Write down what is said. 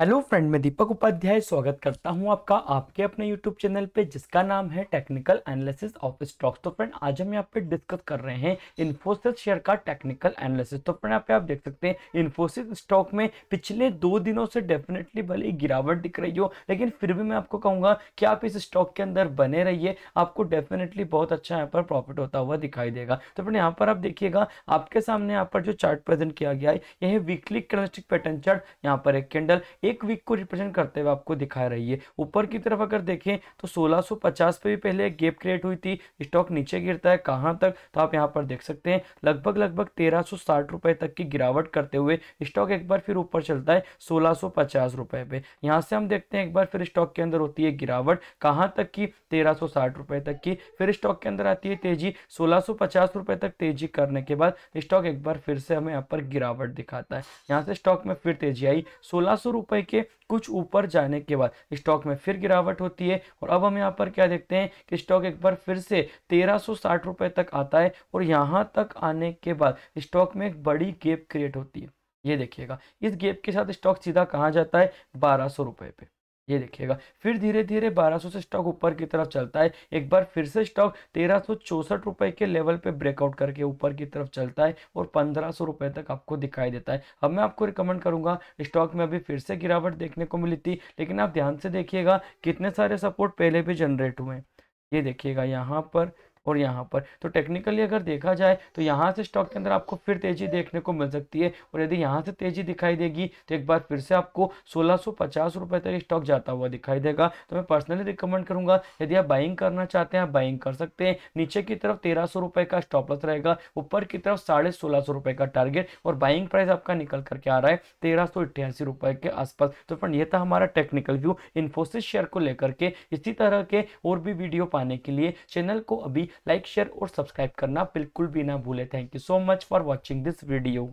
Hello friend, मैं दीपक उपाध्याय स्वागत करता हूँ आपका आपके अपने यूट्यूब चैनल पे, जिसका नाम है टेक्निकल एनालिसिस ऑफ़ स्टॉक्स तो फ्रेंड, आज हम यहाँ पे डिस्कस कर रहे हैं इन्फोसिस शेयर का टेक्निकल एनालिसिस तो फ्रेंड यहाँ पे आप देख सकते हैं इन्फोसिस स्टॉक में पिछले दो दिनों से डेफिनेटली भले गिरावट दिख रही हो, लेकिन फिर भी मैं आपको कहूँगा कि आप इस स्टॉक के अंदर बने रहिए, आपको डेफिनेटली बहुत अच्छा यहाँ पर प्रॉफिट होता हुआ दिखाई देगा। तो फ्रेंड, यहाँ पर आप देखिएगा, आपके सामने यहाँ पर जो चार्ट प्रेजेंट किया गया है, यह वीकली कैंडलस्टिक पैटर्न चार्ट यहाँ पर एक कैंडल एक वीक को रिप्रेजेंट करते हुए आपको दिखा रही है। ऊपर की तरफ़ अगर देखें तो 1650 पे भी पहले एक गैप क्रिएट हुई थी। स्टॉक नीचे गिरता है। कहाँ तक? तो आप यहाँ पर देख सकते हैं। लगभग लगभग तेरह सौ तक की गिरावट करते हुए स्टॉक एक बार फिर ऊपर चलता है सोलह सौ पे। यहाँ से हम देखते हैं एक बार फिर स्टॉक के अंदर होती है गिरावट। कहाँ तक की? तेरह रुपए तक की। फिर स्टॉक के अंदर आती है तेज़ी। सोलह रुपए तक तेज़ी करने के बाद स्टॉक एक बार फिर से हमें यहाँ पर गिरावट दिखाता है। यहाँ से स्टॉक में फिर तेज़ी आई। सोलह सौ के कुछ ऊपर जाने के बाद। स्टॉक में फिर गिरावट होती है और अब हम यहाँ पर क्या देखते हैं कि स्टॉक एक बार फिर से तेरह रुपए तक आता है और यहाँ तक आने के बाद स्टॉक में एक बड़ी गेप क्रिएट होती है। ये देखिएगा। इस गेप के साथ स्टॉक सीधा कहाँ जाता है? बारह रुपए पे। ये देखिएगा। फिर धीरे धीरे 1200 से स्टॉक ऊपर की तरफ़ चलता है। एक बार फिर से स्टॉक तेरह रुपए के लेवल पे ब्रेकआउट करके ऊपर की तरफ़ चलता है और पंद्रह रुपए तक आपको दिखाई देता है। अब मैं आपको रिकमेंड करूँगा स्टॉक में अभी फिर से गिरावट देखने को मिली थी, लेकिन आप ध्यान से देखिएगा, कितने सारे सपोर्ट पहले भी जनरेट हुए ये देखिएगा, यहाँ पर और यहाँ पर। तो टेक्निकली अगर देखा जाए तो यहाँ से स्टॉक के अंदर आपको फिर तेज़ी देखने को मिल सकती है। और यदि यहाँ से तेज़ी दिखाई देगी तो एक बार फिर से आपको सोलह सौ तक स्टॉक जाता हुआ दिखाई देगा। तो मैं पर्सनली रिकमेंड करूँगा, यदि आप बाइंग करना चाहते हैं, आप बाइंग कर सकते हैं। नीचे की तरफ़ तेरह सौ का स्टॉप रहेगा, ऊपर की तरफ़ साढ़े सोलह सौ का टारगेट और बाइंग प्राइस आपका निकल करके आ रहा है तेरह सौ के आसपास। तो फ्रेंड ये था हमारा टेक्निकल व्यू इन्फोसिस शेयर को लेकर के इसी तरह के और भी वीडियो पाने के लिए चैनल को अभी लाइक, शेयर और सब्सक्राइब करना बिल्कुल भी ना भूले। Thank you so much for watching this video